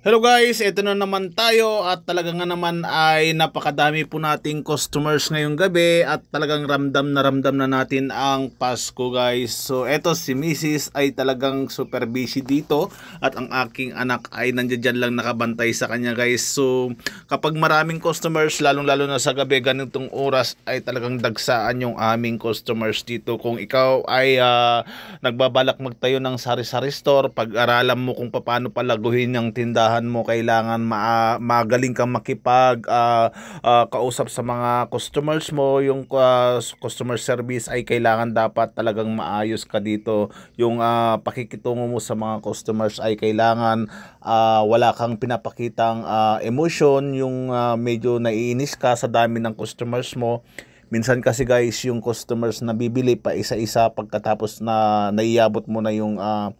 Hello guys, ito na naman tayo at talaga nga naman ay napakadami po nating customers ngayong gabi at talagang ramdam na ramdam na natin ang Pasko guys. So eto si Mrs. ay talagang super busy dito at ang aking anak ay nandiyan lang nakabantay sa kanya guys. So kapag maraming customers lalong lalo na sa gabi ganitong oras ay talagang dagsaan yung aming customers dito. Kung ikaw ay uh, nagbabalak magtayo ng sari-sari store, pag-aralan mo kung paano palaguhin yung tindahan tindahan mo kailangan ma magaling kang makipag uh, uh, kausap sa mga customers mo. Yung uh, customer service ay kailangan dapat talagang maayos ka dito. Yung uh, pakikitungo mo sa mga customers ay kailangan uh, wala kang pinapakitang uh, emotion yung uh, medyo naiinis ka sa dami ng customers mo. Minsan kasi guys yung customers na bibili pa isa-isa pagkatapos na naiyabot mo na yung uh,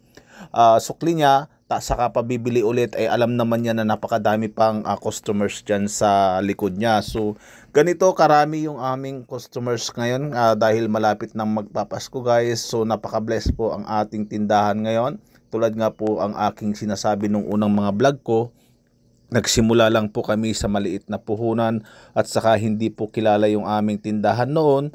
uh, sukli niya saka pa bibili ulit ay alam naman niya na napakadami pang uh, customers dyan sa likod niya. So ganito karami yung aming customers ngayon uh, dahil malapit nang magpapasko guys. So napaka-bless po ang ating tindahan ngayon. Tulad nga po ang aking sinasabi nung unang mga vlog ko, Nagsimula lang po kami sa maliit na puhunan at saka hindi po kilala yung aming tindahan noon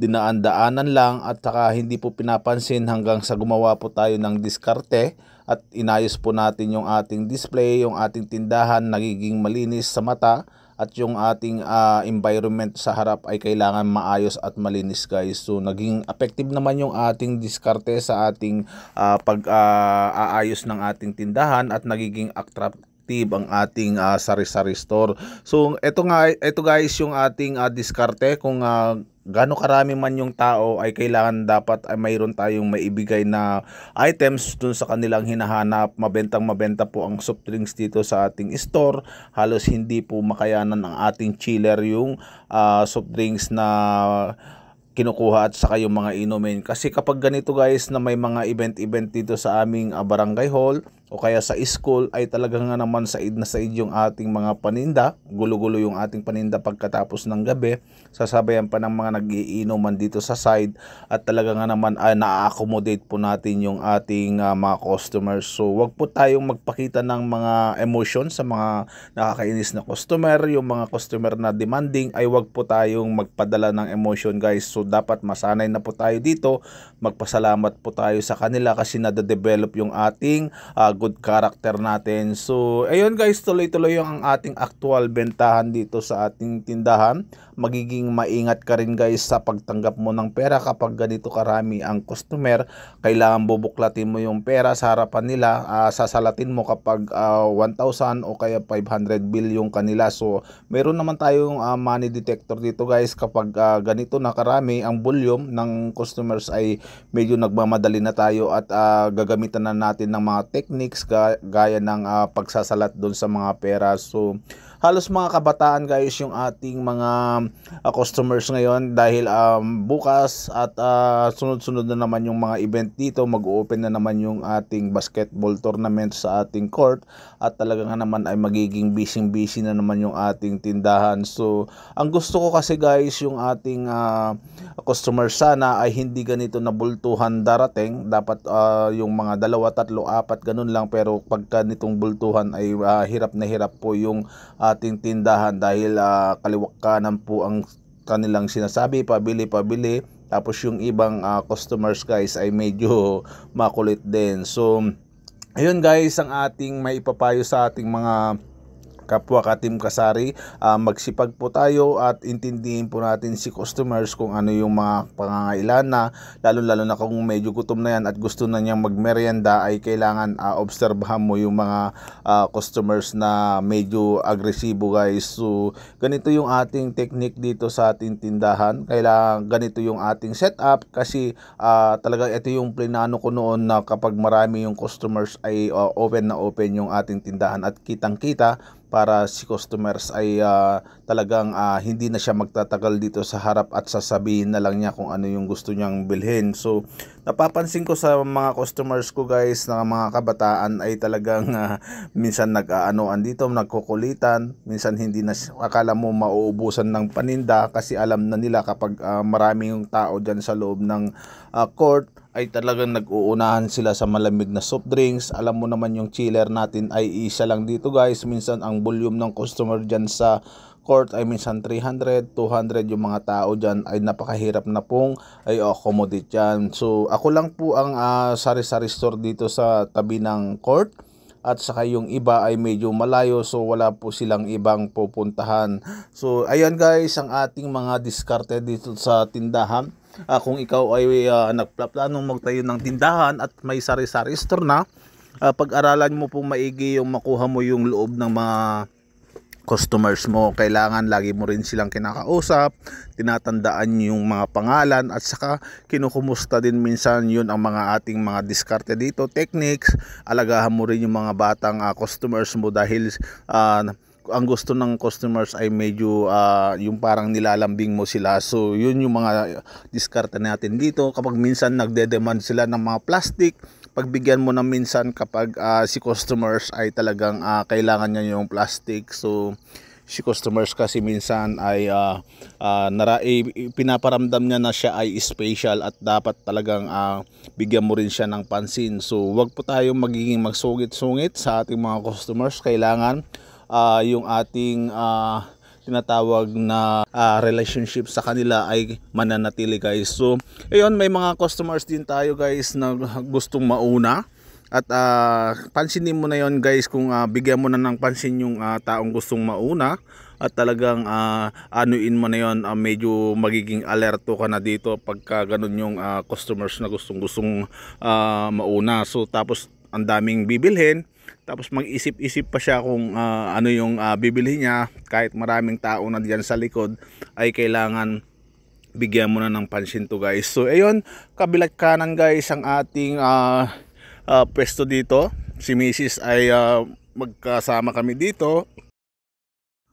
dinaan-daanan lang at saka hindi po pinapansin hanggang sa gumawa po tayo ng diskarte at inayos po natin yung ating display, yung ating tindahan nagiging malinis sa mata at yung ating uh, environment sa harap ay kailangan maayos at malinis guys. So naging effective naman yung ating diskarte sa ating uh, pag-aayos uh, ng ating tindahan at nagiging attractive ang ating uh, sari-sari store. So ito nga ito guys yung ating uh, diskarte kung uh, gaano karami man yung tao ay kailangan dapat ay mayroon tayong maibigay na items dun sa kanilang hinahanap. Mabentang mabenta po ang soft drinks dito sa ating store. Halos hindi po makayanan ng ating chiller yung uh, soft drinks na kinukuha at saka yung mga inumin. Kasi kapag ganito guys na may mga event-event dito sa aming uh, barangay hall, o kaya sa school ay talaga nga naman said na said yung ating mga paninda, gulo-gulo yung ating paninda pagkatapos ng gabi, sasabayan pa ng mga nagiinuman dito sa side at talaga nga naman ay na-accommodate po natin yung ating uh, mga customers. So wag po tayong magpakita ng mga emotion sa mga nakakainis na customer, yung mga customer na demanding ay wag po tayong magpadala ng emotion guys. So dapat masanay na po tayo dito, magpasalamat po tayo sa kanila kasi na-develop yung ating uh, good character natin. So, ayun guys, tuloy-tuloy yung ang ating actual bentahan dito sa ating tindahan. Magiging maingat ka rin guys sa pagtanggap mo ng pera kapag ganito karami ang customer. Kailangan bubuklatin mo yung pera sa harapan nila. Uh, sasalatin mo kapag uh, ah, 1,000 o kaya 500 bill yung kanila. So, meron naman tayong uh, money detector dito guys kapag uh, ganito na karami ang volume ng customers ay medyo nagmamadali na tayo at uh, gagamitan na natin ng mga technique techniques gaya ng uh, pagsasalat doon sa mga pera. So, halos mga kabataan guys yung ating mga uh, customers ngayon dahil um, bukas at uh, sunod-sunod na naman yung mga event dito. Mag-open na naman yung ating basketball tournament sa ating court at talaga nga naman ay magiging busy busy na naman yung ating tindahan. So ang gusto ko kasi guys yung ating uh, customer sana ay hindi ganito na bultuhan darating. Dapat uh, yung mga dalawa, tatlo, apat ganun lang. Pero pagka nitong bultuhan ay uh, hirap na hirap po yung uh, ating tindahan dahil uh, kaliwak kanan po ang kanilang sinasabi, pabili, pabili. Tapos yung ibang uh, customers guys ay medyo makulit din. So, ayun guys ang ating may ipapayo sa ating mga kapwa katim kasari. Uh, magsipag po tayo at intindihin po natin si customers kung ano yung mga pangangailan na lalo lalo na kung medyo gutom na yan at gusto na niyang magmerienda ay kailangan uh, obserbahan mo yung mga uh, customers na medyo agresibo guys. So ganito yung ating technique dito sa ating tindahan. Kailangan ganito yung ating setup kasi uh, talaga ito yung plinano ko noon na kapag marami yung customers ay uh, open na open yung ating tindahan at kitang kita para si customers ay uh, talagang uh, hindi na siya magtatagal dito sa harap at sasabihin na lang niya kung ano yung gusto niyang bilhin. So napapansin ko sa mga customers ko guys na mga kabataan ay talagang uh, minsan nag-aanoan dito, nagkukulitan, minsan hindi na akala mo mauubusan ng paninda kasi alam na nila kapag uh, marami yung tao diyan sa loob ng uh, court ay talagang nag-uunahan sila sa malamig na soft drinks. Alam mo naman yung chiller natin ay isa lang dito guys. Minsan ang volume ng customer dyan sa court ay minsan 300, 200 yung mga tao dyan ay napakahirap na pong ay accommodate dyan. So ako lang po ang uh, sari-sari store dito sa tabi ng court at saka yung iba ay medyo malayo so wala po silang ibang pupuntahan. So ayan guys ang ating mga diskarte dito sa tindahan. Uh, kung ikaw ay uh, nagplanong magtayo ng tindahan at may sari-sari store na, uh, pag-aralan mo pong maigi yung makuha mo yung loob ng mga customers mo. Kailangan lagi mo rin silang kinakausap, tinatandaan yung mga pangalan at saka kinukumusta din minsan yun ang mga ating mga diskarte dito, techniques. Alagahan mo rin yung mga batang uh, customers mo dahil uh, ang gusto ng customers ay medyo uh, yung parang nilalambing mo sila. So yun yung mga diskarte natin dito. Kapag minsan nagde-demand sila ng mga plastic, pagbigyan mo na minsan kapag uh, si customers ay talagang uh, kailangan niya yung plastic so si customers kasi minsan ay uh, uh, nara, eh, pinaparamdam niya na siya ay special at dapat talagang uh, bigyan mo rin siya ng pansin so wag po tayo magiging magsungit-sungit sa ating mga customers kailangan uh, yung ating uh, tinatawag na uh, relationship sa kanila ay mananatili guys. So, ayun may mga customers din tayo guys na gustong mauna. At uh, pansinin mo na yon guys kung uh, bigyan mo na ng pansin yung uh, taong gustong mauna at talagang uh, anuin mo na yon uh, medyo magiging alerto ka na dito pagka ganun yung uh, customers na gustong gustong uh, mauna. So tapos ang daming bibilhin tapos mag-isip-isip pa siya kung uh, ano yung uh, bibili niya. Kahit maraming tao na diyan sa likod ay kailangan bigyan mo na ng pansin to guys. So ayun kabilat kanan guys ang ating uh, uh, pwesto dito. Si Mrs. ay uh, magkasama kami dito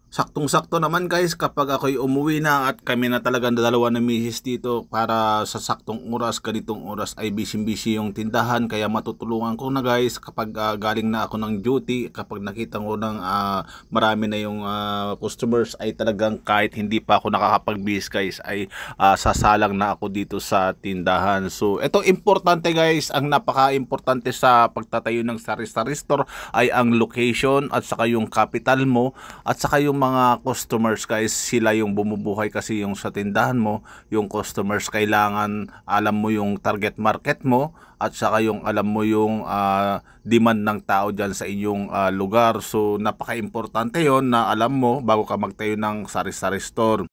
Saktong-sakto naman guys kapag ako'y umuwi na at kami na talaga dalawa na misis dito para sa saktong oras, ganitong oras ay busy-busy yung tindahan kaya matutulungan ko na guys kapag uh, galing na ako ng duty, kapag nakita ko ng uh, marami na yung uh, customers ay talagang kahit hindi pa ako nakakapag-bis guys ay uh, sasalang na ako dito sa tindahan. So ito importante guys, ang napaka-importante sa pagtatayo ng sari-sari store ay ang location at saka yung capital mo at saka yung mga customers guys, sila yung bumubuhay kasi yung sa tindahan mo, yung customers kailangan alam mo yung target market mo at saka yung alam mo yung uh, demand ng tao dyan sa inyong uh, lugar. So napaka-importante yon na alam mo bago ka magtayo ng sari-sari store.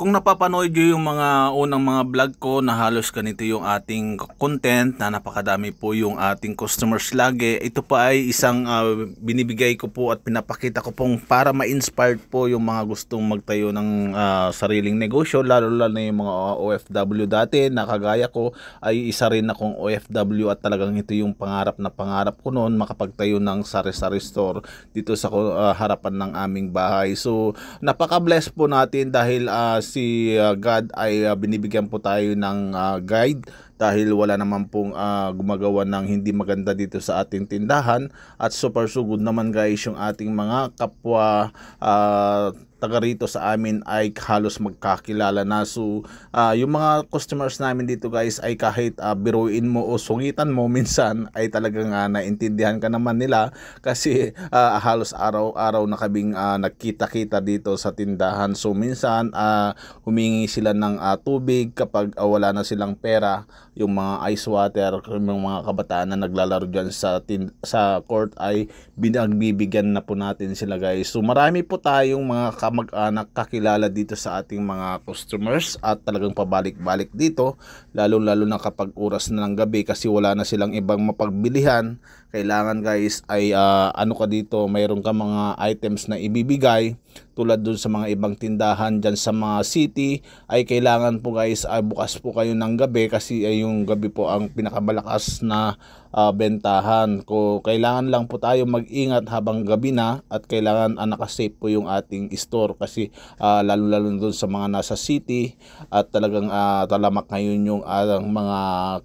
Kung napapanood nyo yung mga unang mga vlog ko na halos ganito yung ating content na napakadami po yung ating customers lagi. Ito pa ay isang uh, binibigay ko po at pinapakita ko pong para ma-inspired po yung mga gustong magtayo ng uh, sariling negosyo lalo lalo na yung mga OFW dati na kagaya ko ay isa rin akong OFW at talagang ito yung pangarap na pangarap ko noon makapagtayo ng sari-sari store dito sa uh, harapan ng aming bahay. So napaka-bless po natin dahil uh, si uh, God ay uh, binibigyan po tayo ng uh, guide dahil wala naman pong uh, gumagawa ng hindi maganda dito sa ating tindahan. At super sugod naman guys yung ating mga kapwa uh, taga rito sa amin ay halos magkakilala na. So, uh, yung mga customers namin dito guys ay kahit uh, biruin mo o sungitan mo minsan ay talagang uh, naintindihan ka naman nila kasi uh, halos araw-araw na kaming uh, nagkita-kita dito sa tindahan. So, minsan uh, humingi sila ng uh, tubig kapag uh, wala na silang pera yung mga ice water, yung mga kabataan na naglalaro dyan sa, tin sa court ay binagbibigyan na po natin sila guys. So marami po tayong mga kamag-anak kakilala dito sa ating mga customers at talagang pabalik-balik dito lalo-lalo na kapag oras na ng gabi kasi wala na silang ibang mapagbilihan. Kailangan guys ay uh, ano ka dito, mayroon ka mga items na ibibigay tulad dun sa mga ibang tindahan dyan sa mga city ay kailangan po guys ay bukas po kayo ng gabi kasi ay yung gabi po ang pinakamalakas na uh, bentahan. Ko kailangan lang po tayo mag-ingat habang gabi na at kailangan uh, nakasafe po yung ating store kasi uh, lalo lalo dun sa mga nasa city at talagang uh, talamak ngayon yung uh, mga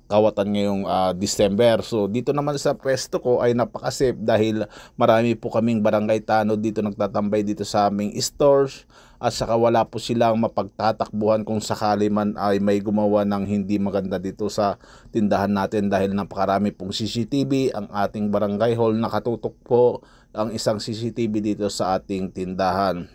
kawatan ngayong uh, December. So dito naman sa pwesto ko ay napaka-safe dahil marami po kaming barangay tanod dito nagtatambay dito sa aming stores at saka wala po silang mapagtatakbuhan kung sakali man ay may gumawa ng hindi maganda dito sa tindahan natin dahil napakarami pong CCTV ang ating barangay hall nakatutok po ang isang CCTV dito sa ating tindahan.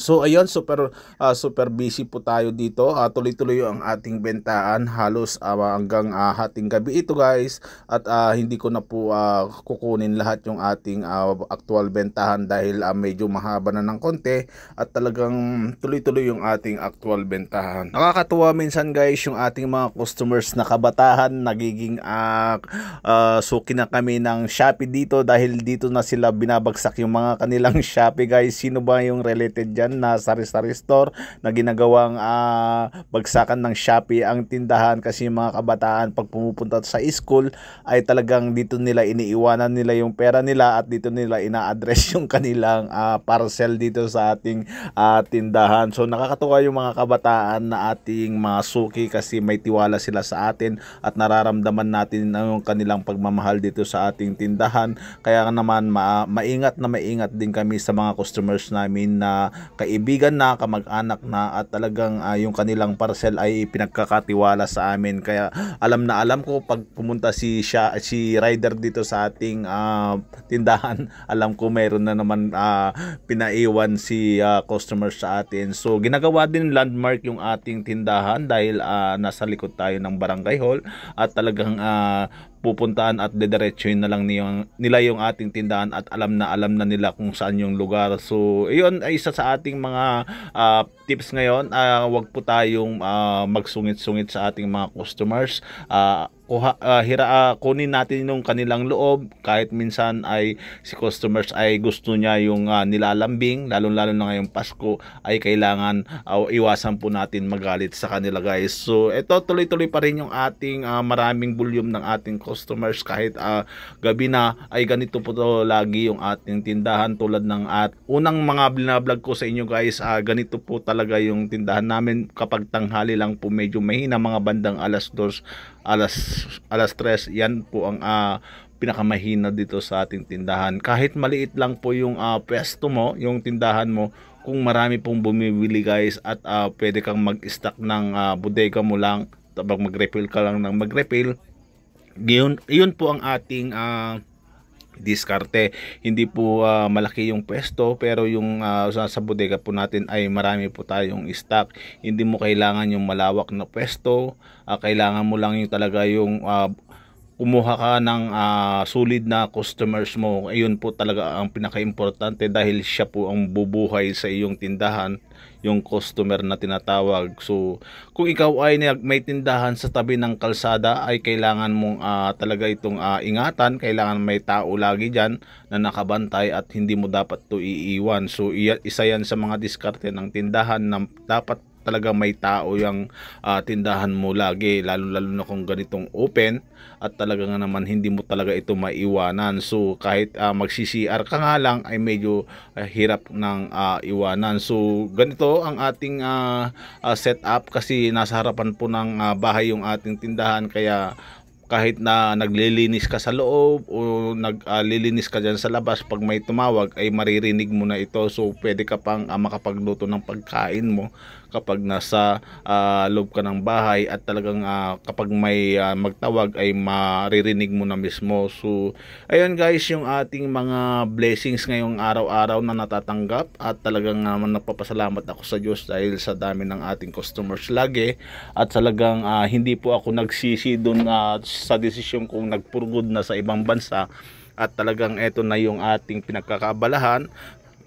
So ayun, super uh, super busy po tayo dito. Uh, tuloy-tuloy ang ating bentaan halos uh, hanggang uh, hating gabi ito guys. At uh, hindi ko na po uh, kukunin lahat yung ating uh, actual bentahan dahil uh, medyo mahaba na ng konti at talagang tuloy-tuloy yung ating actual bentahan. Nakakatuwa minsan guys yung ating mga customers na kabatahan nagiging uh, uh, suki na kami ng Shopee dito dahil dito na sila binabagsak yung mga kanilang Shopee guys. Sino ba yung related dyan? na sari-sari store na ginagawang uh, bagsakan ng Shopee ang tindahan kasi mga kabataan pag pumupunta sa school ay talagang dito nila iniiwanan nila yung pera nila at dito nila ina-address yung kanilang uh, parcel dito sa ating uh, tindahan. So nakakatuwa yung mga kabataan na ating mga suki kasi may tiwala sila sa atin at nararamdaman natin yung kanilang pagmamahal dito sa ating tindahan. Kaya naman ma maingat na maingat din kami sa mga customers namin na kaibigan na, kamag-anak na at talagang uh, yung kanilang parcel ay pinagkakatiwala sa amin. Kaya alam na alam ko pag pumunta si siya, si rider dito sa ating uh, tindahan, alam ko mayroon na naman uh, pinaiwan si uh, customer sa atin. So ginagawa din landmark yung ating tindahan dahil uh, nasa likod tayo ng barangay hall at talagang uh, pupuntaan at dediretsuhin na lang niyong, nila yung ating tindahan at alam na alam na nila kung saan yung lugar. So, iyon ay isa sa ating mga uh, tips ngayon. Uh, wag po tayong uh, magsungit-sungit sa ating mga customers. Uh, kuha, uh, hira, uh, kunin natin yung kanilang loob kahit minsan ay si customers ay gusto niya yung uh, nilalambing lalong lalo na ngayong Pasko ay kailangan uh, iwasan po natin magalit sa kanila guys. So ito tuloy-tuloy pa rin yung ating uh, maraming volume ng ating customers kahit uh, gabi na ay ganito po to lagi yung ating tindahan tulad ng at unang mga binablog ko sa inyo guys uh, ganito po talaga yung tindahan namin. Kapag tanghali lang po medyo mahina mga bandang alas 2 alas alas 3 yan po ang uh, pinakamahina dito sa ating tindahan. Kahit maliit lang po yung uh, pwesto mo yung tindahan mo kung marami pong bumibili guys at uh, pwede kang mag-stock ng uh, bodega mo lang tapos mag-refill ka lang ng mag-refill yun, yun po ang ating uh, diskarte. Hindi po uh, malaki yung pwesto pero yung uh, sa, bodega po natin ay marami po tayong stock. Hindi mo kailangan yung malawak na pwesto. Uh, kailangan mo lang yung talaga yung uh, kumuha ka ng uh, solid na customers mo. Ayun po talaga ang pinaka-importante dahil siya po ang bubuhay sa iyong tindahan yung customer na tinatawag. So, kung ikaw ay may tindahan sa tabi ng kalsada ay kailangan mong uh, talaga itong uh, ingatan. Kailangan may tao lagi dyan na nakabantay at hindi mo dapat to iiwan. So, isa yan sa mga diskarte ng tindahan na dapat talaga may tao yung uh, tindahan mo lagi lalo lalo na kung ganitong open at talaga nga naman hindi mo talaga ito maiwanan. So kahit uh, ah, magsi-CR ka nga lang ay medyo uh, hirap ng uh, iwanan. So ganito ang ating uh, uh, setup kasi nasa harapan po ng uh, bahay yung ating tindahan. Kaya kahit na naglilinis ka sa loob o naglilinis uh, ka dyan sa labas pag may tumawag ay maririnig mo na ito so pwede ka pang uh, makapagluto ng pagkain mo kapag nasa uh, loob ka ng bahay at talagang uh, kapag may uh, magtawag ay maririnig mo na mismo. So, ayun guys, yung ating mga blessings ngayong araw-araw na natatanggap at talagang naman uh, napapasalamat ako sa Diyos dahil sa dami ng ating customers lagi at talagang uh, hindi po ako nagsisi doon uh, sa desisyon kong nagpurgod na sa ibang bansa at talagang ito na yung ating pinagkakabalahan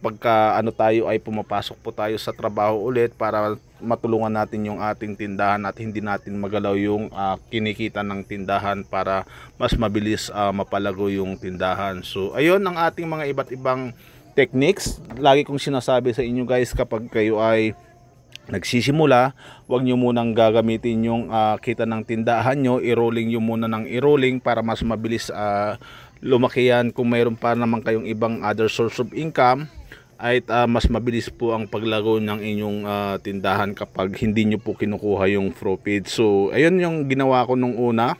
pagka ano tayo ay pumapasok po tayo sa trabaho ulit para matulungan natin yung ating tindahan at hindi natin magalaw yung uh, kinikita ng tindahan para mas mabilis uh, mapalago yung tindahan. So ayun ang ating mga iba't ibang techniques. Lagi kong sinasabi sa inyo guys kapag kayo ay nagsisimula, huwag nyo munang gagamitin yung uh, kita ng tindahan nyo, i-rolling nyo muna ng i-rolling para mas mabilis uh, lumaki yan kung mayroon pa naman kayong ibang other source of income ay uh, mas mabilis po ang paglago ng inyong uh, tindahan kapag hindi nyo po kinukuha yung profit. So, ayun yung ginawa ko nung una.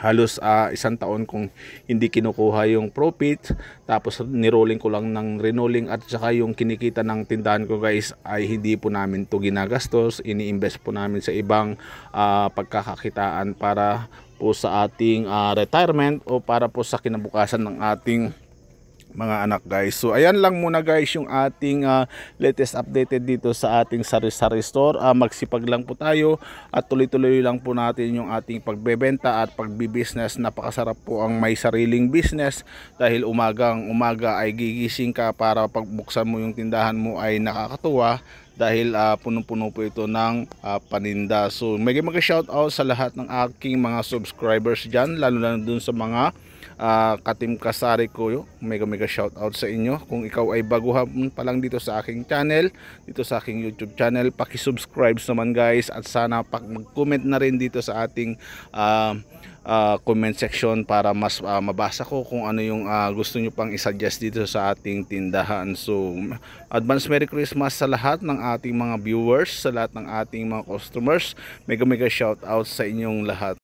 Halos ah, isang taon kung hindi kinukuha yung profit. Tapos nirolling ko lang ng renolling at saka yung kinikita ng tindahan ko guys ay hindi po namin to ginagastos. Ini-invest po namin sa ibang ah, pagkakakitaan para po sa ating ah, retirement o para po sa kinabukasan ng ating mga anak guys. So ayan lang muna guys yung ating ah, latest updated dito sa ating sari-sari store. Ah, magsipag lang po tayo at tuloy-tuloy lang po natin yung ating pagbebenta at pagbibusiness. Napakasarap po ang may sariling business dahil umagang umaga ay gigising ka para pagbuksan mo yung tindahan mo ay nakakatuwa dahil ah, punong-puno po ito ng ah, paninda. So may mag shout out sa lahat ng aking mga subscribers dyan lalo na dun sa mga uh, Katim Kasari ko. Mega mega shout out sa inyo. Kung ikaw ay baguhan pa lang dito sa aking channel, dito sa aking YouTube channel, paki-subscribe naman guys at sana pag mag-comment na rin dito sa ating uh, uh, comment section para mas uh, mabasa ko kung ano yung uh, gusto nyo pang isuggest dito sa ating tindahan. So, advance Merry Christmas sa lahat ng ating mga viewers, sa lahat ng ating mga customers. Mega mega shout out sa inyong lahat.